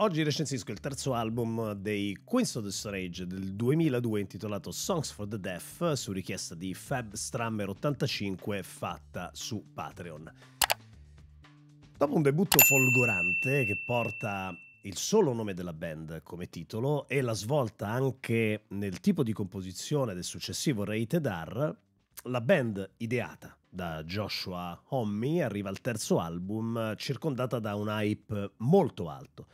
Oggi recensisco il terzo album dei Queens of the Stone Age del 2002 intitolato Songs for the Deaf su richiesta di Fab Strammer 85 fatta su Patreon. Dopo un debutto folgorante che porta il solo nome della band come titolo e la svolta anche nel tipo di composizione del successivo Rated R, la band ideata da Joshua Homme arriva al terzo album circondata da un hype molto alto.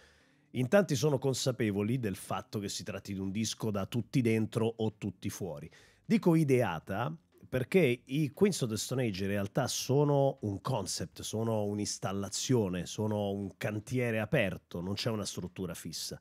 In tanti sono consapevoli del fatto che si tratti di un disco da tutti dentro o tutti fuori. Dico ideata perché i Queens of the Stone Age in realtà sono un concept, sono un'installazione, sono un cantiere aperto, non c'è una struttura fissa.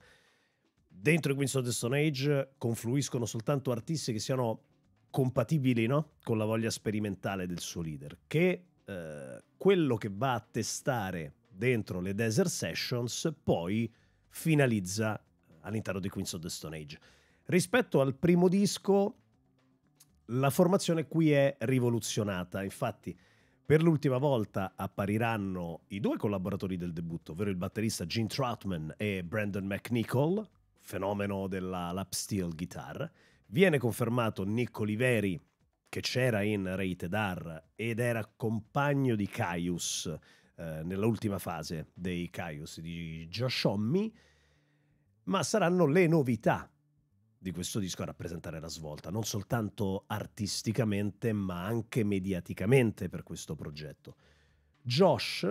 Dentro i Queens of the Stone Age confluiscono soltanto artisti che siano compatibili no? con la voglia sperimentale del suo leader, che eh, quello che va a testare dentro le Desert Sessions poi finalizza all'interno di Queens of the Stone Age. Rispetto al primo disco, la formazione qui è rivoluzionata. Infatti, per l'ultima volta appariranno i due collaboratori del debutto, ovvero il batterista Gene Troutman e Brandon McNichol, fenomeno della lap steel guitar. Viene confermato Nick Oliveri, che c'era in Rated R ed era compagno di Caius eh, nell'ultima fase dei Caius di Homme, ma saranno le novità di questo disco a rappresentare la svolta, non soltanto artisticamente, ma anche mediaticamente per questo progetto. Josh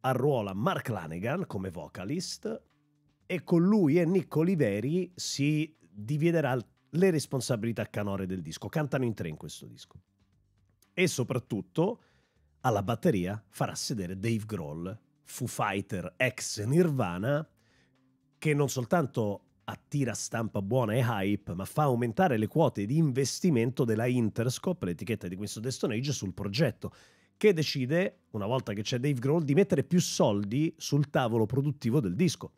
arruola Mark Lanegan come vocalist e con lui e Nick Oliveri si dividerà le responsabilità canore del disco. Cantano in tre in questo disco. E soprattutto alla batteria farà sedere Dave Grohl, Foo Fighter ex Nirvana, che non soltanto attira stampa buona e hype, ma fa aumentare le quote di investimento della Interscope, l'etichetta di questo Stone Age, sul progetto, che decide, una volta che c'è Dave Grohl, di mettere più soldi sul tavolo produttivo del disco.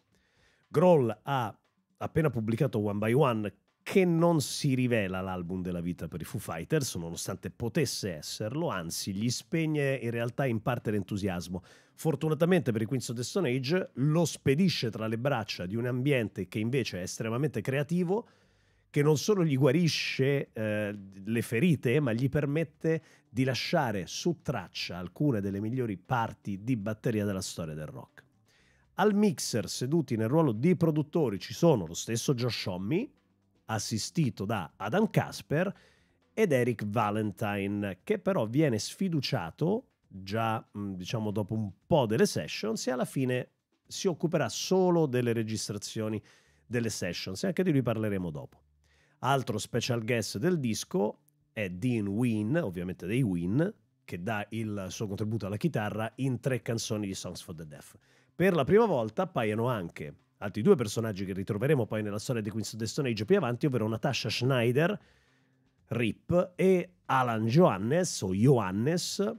Grohl ha appena pubblicato One by One, che non si rivela l'album della vita per i Foo Fighters, nonostante potesse esserlo, anzi gli spegne in realtà in parte l'entusiasmo. Fortunatamente per i Queens of the Stone Age lo spedisce tra le braccia di un ambiente che invece è estremamente creativo, che non solo gli guarisce eh, le ferite, ma gli permette di lasciare su traccia alcune delle migliori parti di batteria della storia del rock. Al mixer, seduti nel ruolo di produttori, ci sono lo stesso Josh Homme, assistito da Adam Casper ed Eric Valentine, che però viene sfiduciato già mm, diciamo dopo un po' delle sessions e alla fine si occuperà solo delle registrazioni delle sessions e anche di lui parleremo dopo. Altro special guest del disco è Dean Wynn, ovviamente dei Wynn, che dà il suo contributo alla chitarra in tre canzoni di Songs for the Deaf. Per la prima volta appaiono anche altri due personaggi che ritroveremo poi nella storia di Queen's of the Stone Age più avanti, ovvero Natasha Schneider, Rip, e Alan Johannes o Johannes,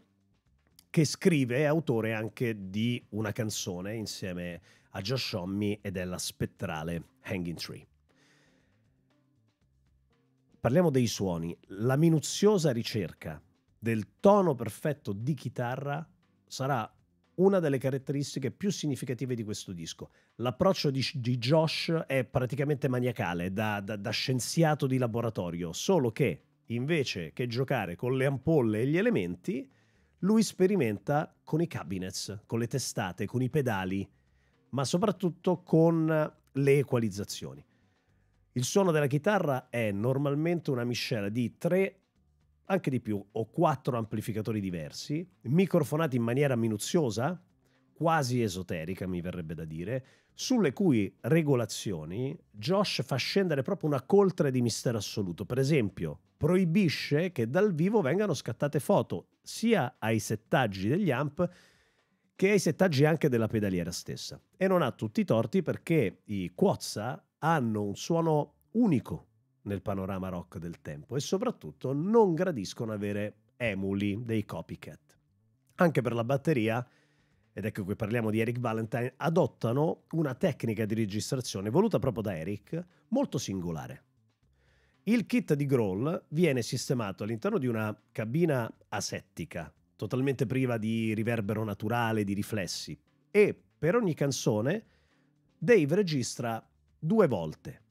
che scrive, è autore anche di una canzone insieme a Josh Homme ed è la spettrale Hanging Tree. Parliamo dei suoni. La minuziosa ricerca del tono perfetto di chitarra sarà una delle caratteristiche più significative di questo disco. L'approccio di, di Josh è praticamente maniacale, da, da, da, scienziato di laboratorio, solo che invece che giocare con le ampolle e gli elementi, lui sperimenta con i cabinets, con le testate, con i pedali, ma soprattutto con le equalizzazioni. Il suono della chitarra è normalmente una miscela di tre anche di più, ho quattro amplificatori diversi, microfonati in maniera minuziosa, quasi esoterica mi verrebbe da dire, sulle cui regolazioni Josh fa scendere proprio una coltre di mistero assoluto. Per esempio, proibisce che dal vivo vengano scattate foto sia ai settaggi degli amp che ai settaggi anche della pedaliera stessa. E non ha tutti i torti perché i Quozza hanno un suono unico nel panorama rock del tempo e soprattutto non gradiscono avere emuli dei copycat. Anche per la batteria, ed ecco qui parliamo di Eric Valentine, adottano una tecnica di registrazione voluta proprio da Eric, molto singolare. Il kit di Grohl viene sistemato all'interno di una cabina asettica, totalmente priva di riverbero naturale, di riflessi, e per ogni canzone Dave registra due volte.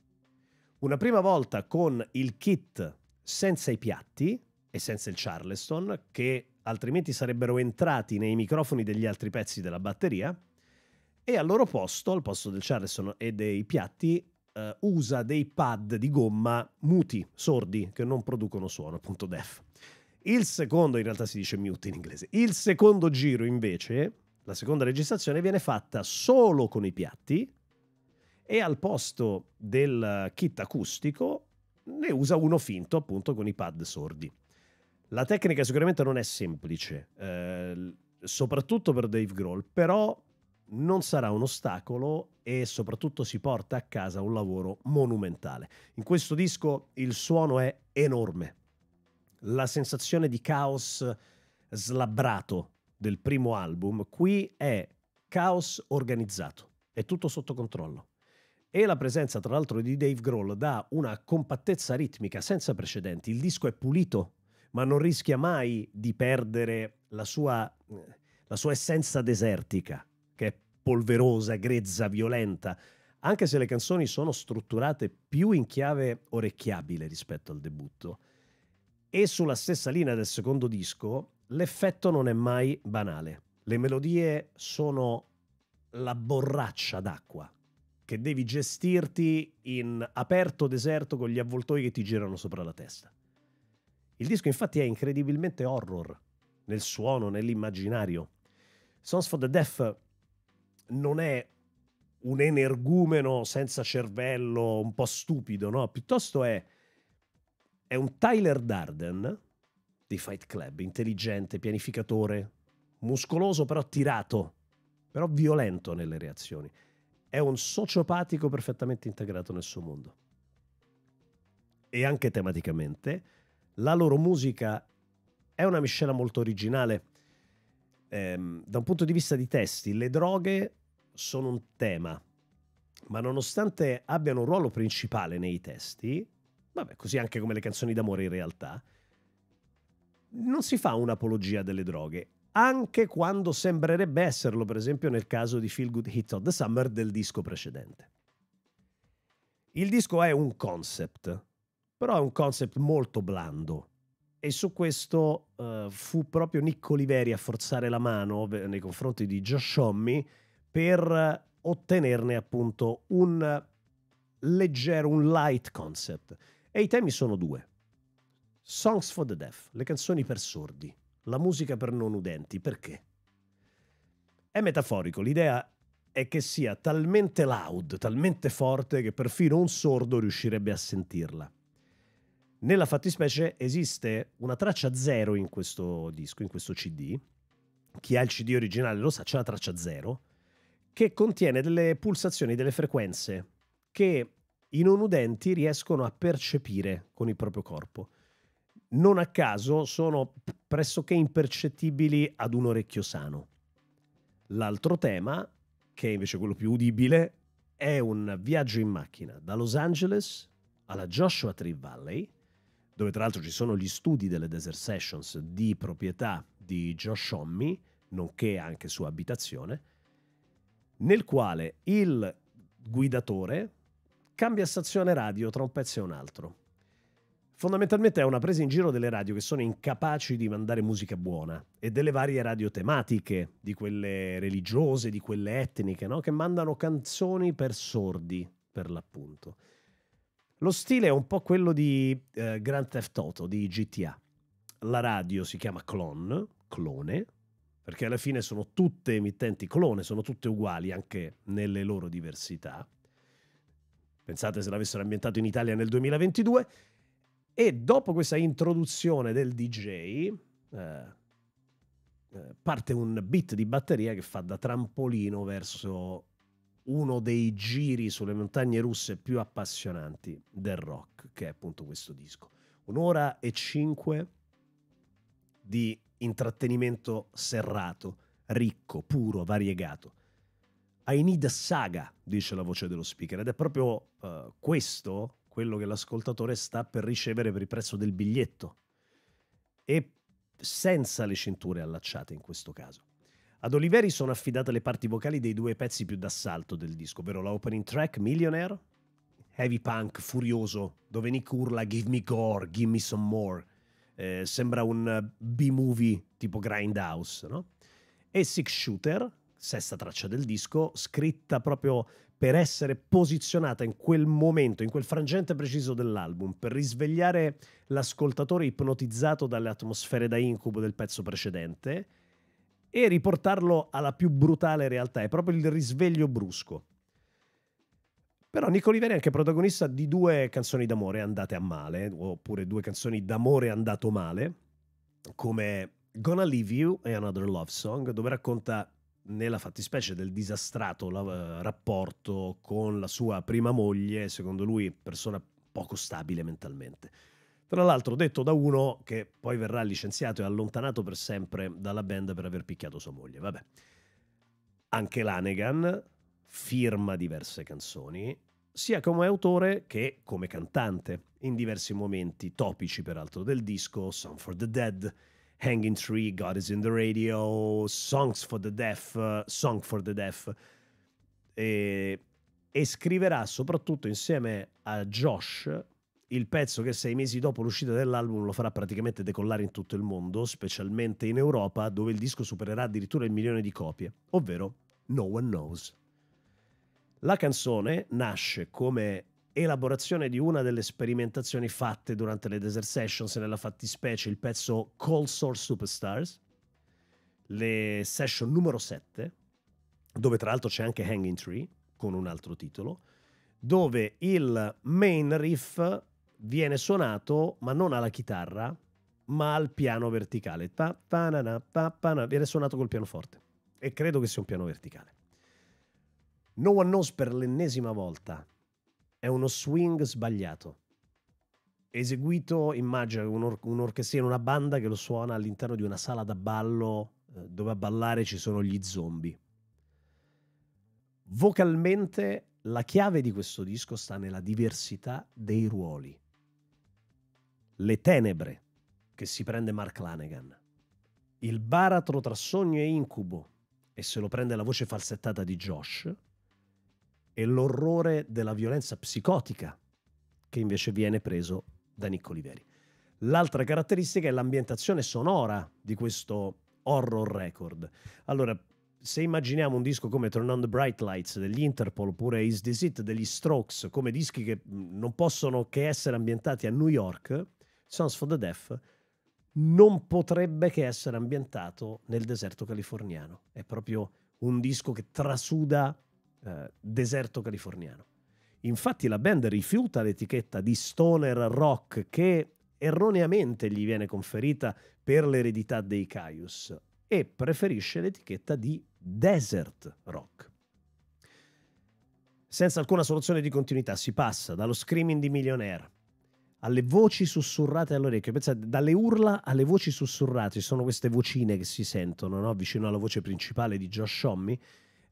Una prima volta con il kit senza i piatti e senza il Charleston, che altrimenti sarebbero entrati nei microfoni degli altri pezzi della batteria, e al loro posto, al posto del Charleston e dei piatti, eh, usa dei pad di gomma muti, sordi, che non producono suono, appunto def. Il secondo, in realtà si dice mute in inglese, il secondo giro invece, la seconda registrazione, viene fatta solo con i piatti e al posto del kit acustico ne usa uno finto appunto con i pad sordi. La tecnica sicuramente non è semplice, eh, soprattutto per Dave Grohl, però non sarà un ostacolo e soprattutto si porta a casa un lavoro monumentale. In questo disco il suono è enorme. La sensazione di caos slabbrato del primo album qui è caos organizzato, è tutto sotto controllo. E la presenza, tra l'altro, di Dave Grohl dà una compattezza ritmica senza precedenti. Il disco è pulito, ma non rischia mai di perdere la sua, la sua essenza desertica, che è polverosa, grezza, violenta, anche se le canzoni sono strutturate più in chiave orecchiabile rispetto al debutto. E sulla stessa linea del secondo disco, l'effetto non è mai banale. Le melodie sono la borraccia d'acqua che devi gestirti in aperto deserto con gli avvoltoi che ti girano sopra la testa. Il disco infatti è incredibilmente horror nel suono, nell'immaginario. Songs for the Deaf non è un energumeno senza cervello, un po' stupido, no? Piuttosto è, è un Tyler Darden di Fight Club, intelligente, pianificatore, muscoloso però tirato, però violento nelle reazioni. È un sociopatico perfettamente integrato nel suo mondo. E anche tematicamente, la loro musica è una miscela molto originale. Ehm, da un punto di vista di testi, le droghe sono un tema, ma nonostante abbiano un ruolo principale nei testi, vabbè, così anche come le canzoni d'amore in realtà, non si fa un'apologia delle droghe, anche quando sembrerebbe esserlo, per esempio nel caso di Feel Good Hit of the Summer del disco precedente. Il disco è un concept, però è un concept molto blando e su questo uh, fu proprio Nick Oliveri a forzare la mano nei confronti di Josh Homme per ottenerne appunto un leggero, un light concept. E i temi sono due. Songs for the Deaf, le canzoni per sordi, la musica per non udenti. Perché? È metaforico, l'idea è che sia talmente loud, talmente forte che perfino un sordo riuscirebbe a sentirla. Nella fattispecie esiste una traccia zero in questo disco, in questo CD. Chi ha il CD originale lo sa, c'è la traccia zero che contiene delle pulsazioni, delle frequenze che i non udenti riescono a percepire con il proprio corpo. Non a caso sono pressoché impercettibili ad un orecchio sano. L'altro tema, che è invece quello più udibile, è un viaggio in macchina da Los Angeles alla Joshua Tree Valley, dove tra l'altro ci sono gli studi delle Desert Sessions di proprietà di Josh Homme, nonché anche sua abitazione, nel quale il guidatore cambia stazione radio tra un pezzo e un altro. Fondamentalmente è una presa in giro delle radio che sono incapaci di mandare musica buona e delle varie radio tematiche, di quelle religiose, di quelle etniche, no? che mandano canzoni per sordi, per l'appunto. Lo stile è un po' quello di eh, Grand Theft Auto, di GTA. La radio si chiama Clone, clone, perché alla fine sono tutte emittenti clone, sono tutte uguali anche nelle loro diversità. Pensate se l'avessero ambientato in Italia nel 2022. E dopo questa introduzione del DJ, eh, eh, parte un beat di batteria che fa da trampolino verso uno dei giri sulle montagne russe più appassionanti del rock, che è appunto questo disco. Un'ora e cinque di intrattenimento serrato, ricco, puro, variegato. I need a saga, dice la voce dello speaker, ed è proprio uh, questo quello che l'ascoltatore sta per ricevere per il prezzo del biglietto e senza le cinture allacciate in questo caso. Ad Oliveri sono affidate le parti vocali dei due pezzi più d'assalto del disco, ovvero la opening track Millionaire, heavy punk furioso, dove Nick urla Give me gore, give me some more. Eh, sembra un B-movie tipo Grindhouse, no? E Six Shooter, sesta traccia del disco, scritta proprio per essere posizionata in quel momento, in quel frangente preciso dell'album, per risvegliare l'ascoltatore ipnotizzato dalle atmosfere da incubo del pezzo precedente e riportarlo alla più brutale realtà. È proprio il risveglio brusco. Però Nico Oliveri è anche protagonista di due canzoni d'amore andate a male, oppure due canzoni d'amore andato male, come Gonna Leave You e Another Love Song, dove racconta nella fattispecie del disastrato rapporto con la sua prima moglie, secondo lui persona poco stabile mentalmente. Tra l'altro detto da uno che poi verrà licenziato e allontanato per sempre dalla band per aver picchiato sua moglie. Vabbè. Anche Lanegan firma diverse canzoni, sia come autore che come cantante, in diversi momenti topici peraltro del disco, Song for the Dead, Hanging Tree, God is in the Radio, Songs for the Deaf, Song for the Deaf. E, e scriverà soprattutto insieme a Josh il pezzo che sei mesi dopo l'uscita dell'album lo farà praticamente decollare in tutto il mondo, specialmente in Europa, dove il disco supererà addirittura il milione di copie, ovvero No One Knows. La canzone nasce come elaborazione di una delle sperimentazioni fatte durante le Desert Sessions, nella fattispecie il pezzo Cold Source Superstars, le session numero 7, dove tra l'altro c'è anche Hanging Tree, con un altro titolo, dove il main riff viene suonato ma non alla chitarra, ma al piano verticale. Pa, pa, na, pa, pa, na, viene suonato col pianoforte. E credo che sia un piano verticale. No One Knows per l'ennesima volta è uno swing sbagliato. Eseguito, immagina un'or- un'orchestrina, una banda che lo suona all'interno di una sala da ballo eh, dove a ballare ci sono gli zombie. Vocalmente la chiave di questo disco sta nella diversità dei ruoli le tenebre che si prende Mark Lanegan, il baratro tra sogno e incubo, e se lo prende la voce falsettata di Josh, e l'orrore della violenza psicotica, che invece viene preso da Nick Oliveri. L'altra caratteristica è l'ambientazione sonora di questo horror record. Allora, se immaginiamo un disco come Turn on the Bright Lights degli Interpol oppure Is This It degli Strokes come dischi che non possono che essere ambientati a New York, Sons for the Deaf non potrebbe che essere ambientato nel deserto californiano. È proprio un disco che trasuda eh, deserto californiano. Infatti la band rifiuta l'etichetta di stoner rock che erroneamente gli viene conferita per l'eredità dei Caius e preferisce l'etichetta di desert rock. Senza alcuna soluzione di continuità si passa dallo screaming di Millionaire alle voci sussurrate all'orecchio. Pensate, dalle urla alle voci sussurrate, ci sono queste vocine che si sentono no? vicino alla voce principale di Josh Homme,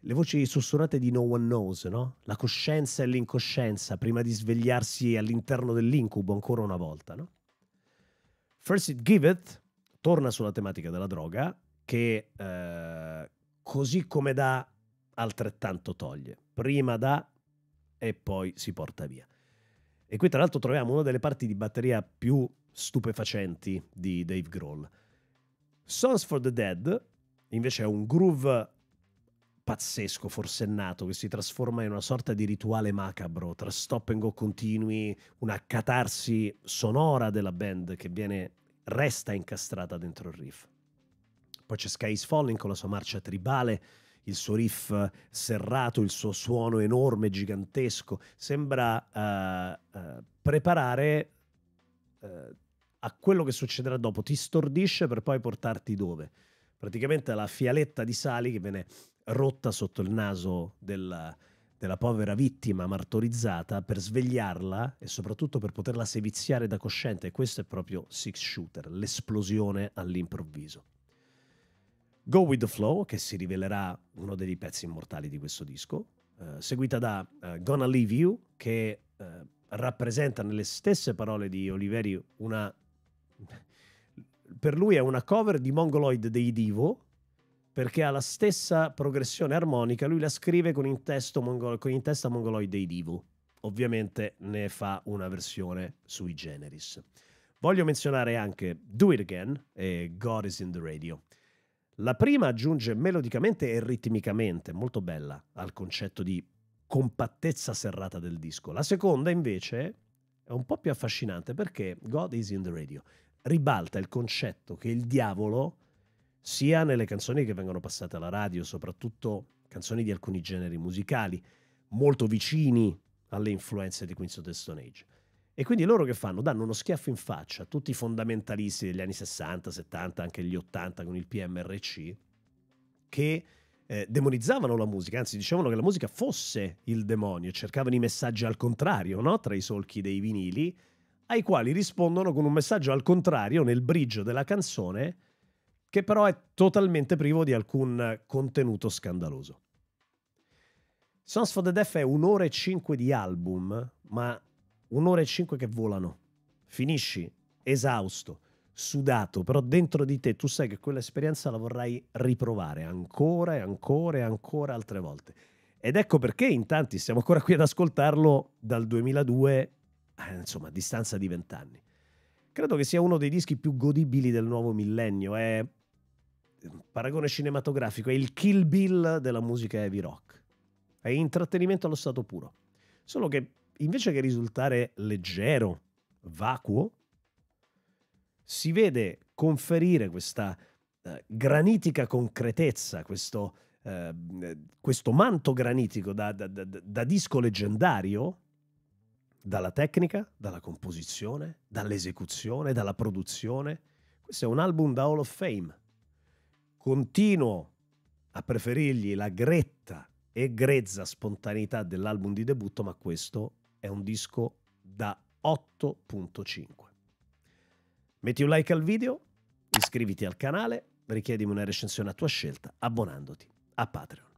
le voci sussurrate di No One Knows, no? la coscienza e l'incoscienza prima di svegliarsi all'interno dell'incubo ancora una volta. No? First It Give It torna sulla tematica della droga che eh, così come dà altrettanto toglie. Prima dà e poi si porta via. E qui tra l'altro troviamo una delle parti di batteria più stupefacenti di Dave Grohl. Songs for the Dead invece è un groove pazzesco, forsennato, che si trasforma in una sorta di rituale macabro tra stop and go continui, una catarsi sonora della band che viene, resta incastrata dentro il riff. Poi c'è Sky is Falling con la sua marcia tribale il suo riff serrato, il suo suono enorme, gigantesco, sembra uh, uh, preparare uh, a quello che succederà dopo, ti stordisce per poi portarti dove? Praticamente la fialetta di sali che viene rotta sotto il naso della, della povera vittima martorizzata per svegliarla e soprattutto per poterla seviziare da cosciente. E questo è proprio Six Shooter, l'esplosione all'improvviso. Go With The Flow, che si rivelerà uno dei pezzi immortali di questo disco, eh, seguita da uh, Gonna Leave You, che eh, rappresenta nelle stesse parole di Oliveri una... per lui è una cover di Mongoloid dei Divo, perché ha la stessa progressione armonica, lui la scrive con in, mongolo, con in testa Mongoloid dei Divo. Ovviamente ne fa una versione sui generis. Voglio menzionare anche Do It Again e God is in the Radio. La prima aggiunge melodicamente e ritmicamente, molto bella, al concetto di compattezza serrata del disco. La seconda invece è un po' più affascinante perché God is in the Radio ribalta il concetto che il diavolo sia nelle canzoni che vengono passate alla radio, soprattutto canzoni di alcuni generi musicali, molto vicini alle influenze di Queens of the Stone Age. E quindi loro che fanno? Danno uno schiaffo in faccia a tutti i fondamentalisti degli anni 60, 70, anche gli 80 con il PMRC, che eh, demonizzavano la musica, anzi dicevano che la musica fosse il demonio, cercavano i messaggi al contrario, no? tra i solchi dei vinili, ai quali rispondono con un messaggio al contrario nel bridge della canzone, che però è totalmente privo di alcun contenuto scandaloso. Songs for the Deaf è un'ora e cinque di album, ma un'ora e cinque che volano. Finisci esausto, sudato, però dentro di te tu sai che quell'esperienza la vorrai riprovare ancora e ancora e ancora altre volte. Ed ecco perché in tanti siamo ancora qui ad ascoltarlo dal 2002, eh, insomma, a distanza di vent'anni. Credo che sia uno dei dischi più godibili del nuovo millennio, è un paragone cinematografico, è il Kill Bill della musica heavy rock. È intrattenimento allo stato puro. Solo che invece che risultare leggero, vacuo, si vede conferire questa eh, granitica concretezza, questo, eh, questo manto granitico da, da, da, da disco leggendario, dalla tecnica, dalla composizione, dall'esecuzione, dalla produzione. Questo è un album da Hall of Fame. Continuo a preferirgli la gretta e grezza spontaneità dell'album di debutto, ma questo è un disco da 8.5. Metti un like al video, iscriviti al canale, richiedimi una recensione a tua scelta abbonandoti a Patreon.